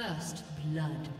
First blood.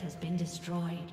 Has been destroyed.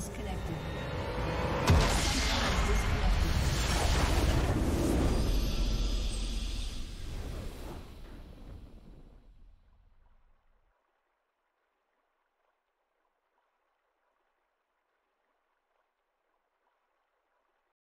Disconnected.